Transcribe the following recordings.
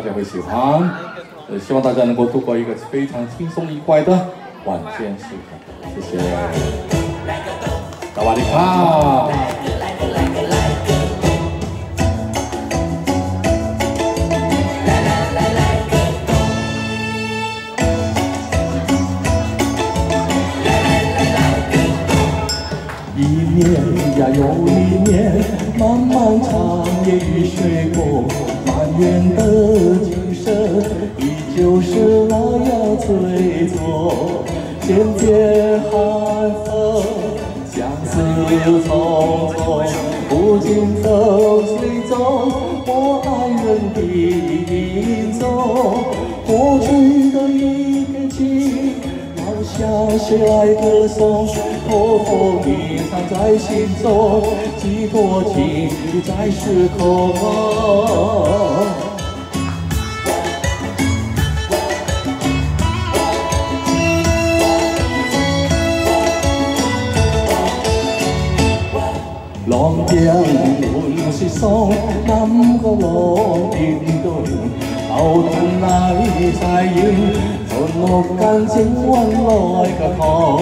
大家会喜欢。呃，希望大家能够度过一个非常轻松愉快的晚间时刻。谢谢。萨瓦迪卡。呀又一年，漫漫长夜与水过，满园的景色依旧是那样醉坐。渐渐寒风，相思又匆匆，不禁走随中我爱人的影踪。过去的一片情，好像谁来歌颂，偷偷隐藏在心中，寄托情在时空。浪tiếng buồn si sóng năm có lo tìm đôi âu thân lại dài yên tròn một căn chính quan loi cả thò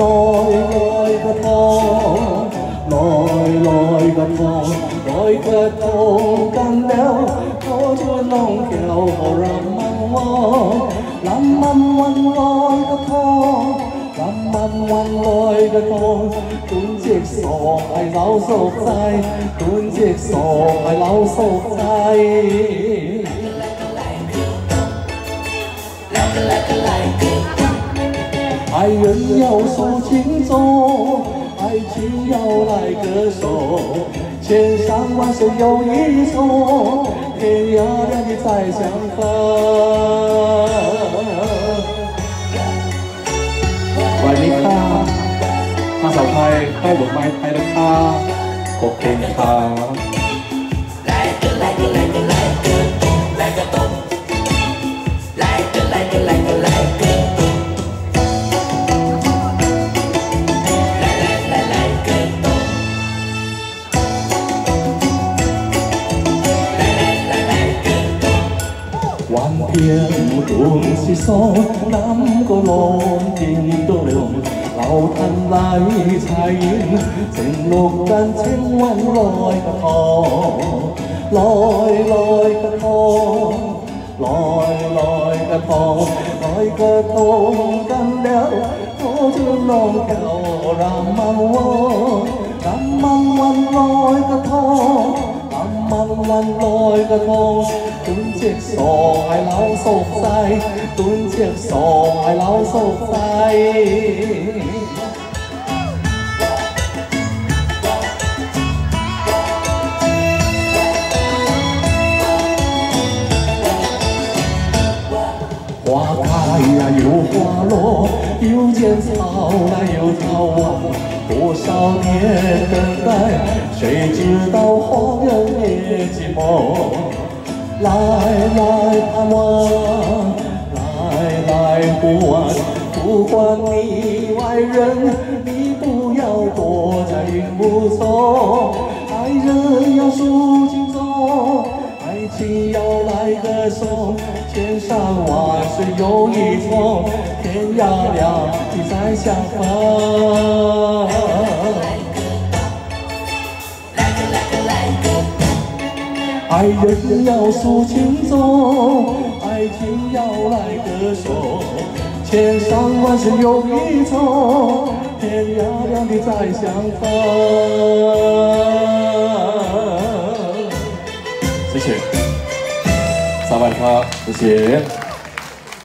lôi lôi cái thon lôi lôi cái thon lôi cái thon cần đeo có chưa lòng kéo hồ rằm măng lo lắm măng măng lôi cái thon lắm măng măng lôi cái thon tuấn chiếc sổ phải lau sổ tay tuấn chiếc sổ phải lau sổ tay 爱人要诉情衷，爱情要来歌手，千山万水有一重，天涯两地再相逢。ภาษาไทยให้ดอกไม้ไทยนะคะขอบคุณค่ะ 我总是所諗個浪見到流，流嘆麗柴遠，成綠間青灣來個趟，來來個趟，來來個趟，來個趟跟了，我就浪夠那麼窩，那麼溫來個趟。温開個湯，短隻傻係扭縮細，短隻傻係扭縮細。花開呀，有。又见草来又草亡，多少年等待，谁知道荒人也寂寞。来来盼望，来来呼唤，呼唤你爱人，你不要躲在云雾中，爱人要诉情衷，爱情要来歌颂。千山万水有一重，天涯两地再相逢。爱人要诉情衷，爱情要来歌颂。千山万水有一重，天涯两地再相逢。谢谢。